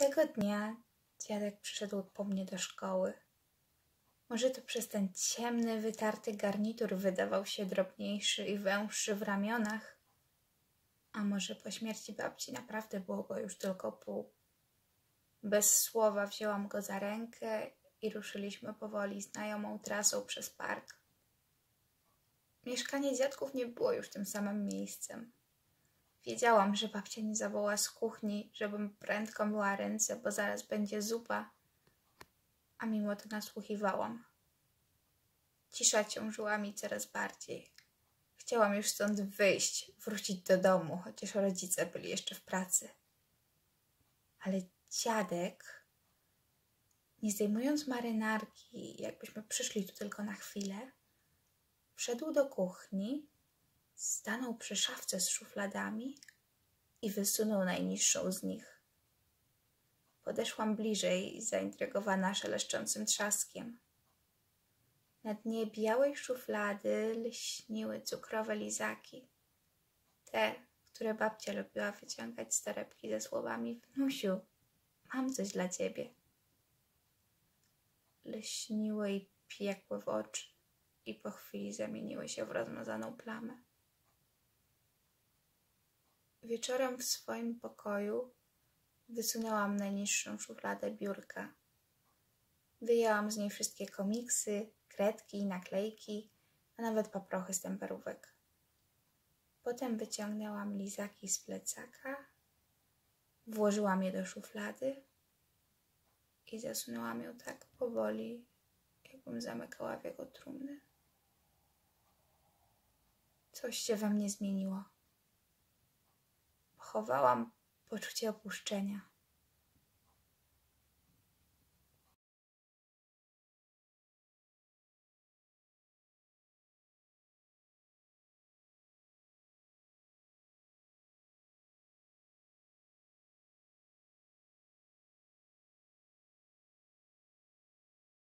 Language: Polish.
Tego dnia dziadek przyszedł po mnie do szkoły. Może to przez ten ciemny, wytarty garnitur wydawał się drobniejszy i węższy w ramionach, a może po śmierci babci naprawdę było go już tylko pół. Bez słowa wzięłam go za rękę i ruszyliśmy powoli znajomą trasą przez park. Mieszkanie dziadków nie było już tym samym miejscem. Wiedziałam, że babcia nie zawoła z kuchni, żebym prędko myła ręce, bo zaraz będzie zupa, a mimo to nasłuchiwałam. Cisza ciążyła mi coraz bardziej. Chciałam już stąd wyjść, wrócić do domu, chociaż rodzice byli jeszcze w pracy. Ale dziadek, nie zdejmując marynarki, jakbyśmy przyszli tu tylko na chwilę, wszedł do kuchni, stanął przy szafce z szufladami i wysunął najniższą z nich. Podeszłam bliżej, zaintrygowana szeleszczącym trzaskiem. Na dnie białej szuflady lśniły cukrowe lizaki. Te, które babcia lubiła wyciągać z torebki ze słowami Wnusiu, mam coś dla ciebie. Lśniły i piekły w oczy i po chwili zamieniły się w rozmazaną plamę. Wieczorem w swoim pokoju wysunęłam najniższą szufladę biurka. Wyjęłam z niej wszystkie komiksy, kredki, naklejki, a nawet paprochy z temperówek. Potem wyciągnęłam lizaki z plecaka, włożyłam je do szuflady i zasunęłam ją tak powoli, jakbym zamykała w jego trumnę. Coś się we mnie zmieniło. Pochowałam poczucie opuszczenia.